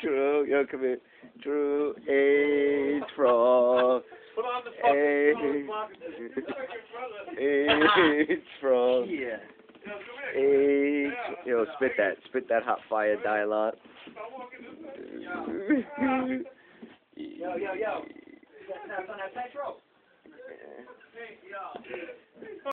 True. Yo, come here. True. age from. Put on the age, fucking from. Yeah. Age, Yo, spit that. Spit that hot fire dialogue. Yo, yo, yo. You got snaps on that petrol?